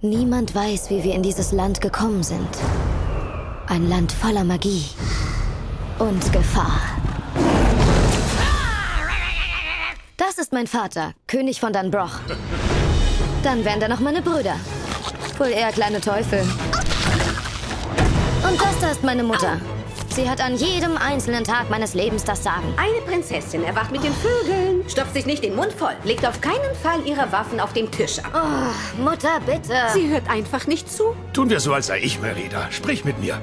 Niemand weiß, wie wir in dieses Land gekommen sind. Ein Land voller Magie und Gefahr. Das ist mein Vater, König von Dunbroch. Dann wären da noch meine Brüder. Wohl eher kleine Teufel. Und das da ist meine Mutter. Sie hat an jedem einzelnen Tag meines Lebens das Sagen. Eine Prinzessin erwacht mit den Vögeln, stopft sich nicht den Mund voll, legt auf keinen Fall ihre Waffen auf dem Tisch ab. Oh, Mutter, bitte. Sie hört einfach nicht zu. Tun wir so, als sei ich Merida. Sprich mit mir.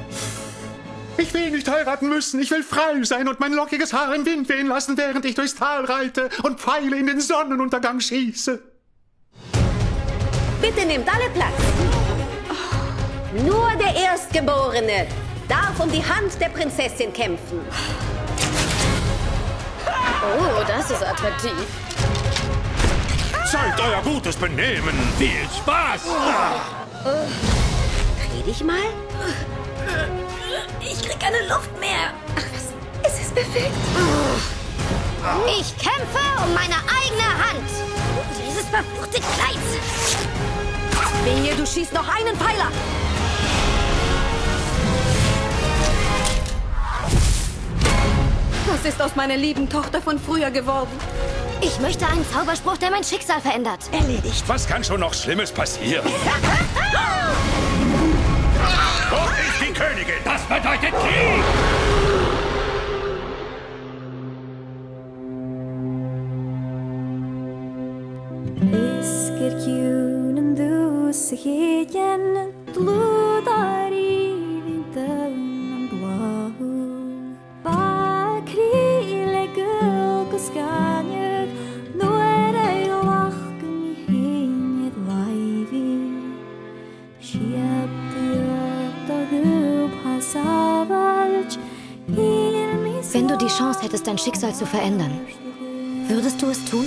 Ich will nicht heiraten müssen. Ich will frei sein und mein lockiges Haar im Wind wehen lassen, während ich durchs Tal reite und Pfeile in den Sonnenuntergang schieße. Bitte nehmt alle Platz. Oh, nur der Erstgeborene darf um die Hand der Prinzessin kämpfen. Oh, das ist attraktiv. Zeigt euer gutes Benehmen. Viel Spaß! Dreh dich mal. Ich krieg keine Luft mehr. Ach was, es ist perfekt. Ich kämpfe um meine eigene Hand. Dieses verfluchte Kleid. Wehe, du schießt noch einen Pfeiler. Ist aus meiner lieben Tochter von früher geworden? Ich möchte einen Zauberspruch, der mein Schicksal verändert. Erledigt. Was kann schon noch Schlimmes passieren? Wo ist die Königin? Das bedeutet Krieg! Visker kjunen du sig igen Wenn du die Chance hättest, dein Schicksal zu verändern, würdest du es tun?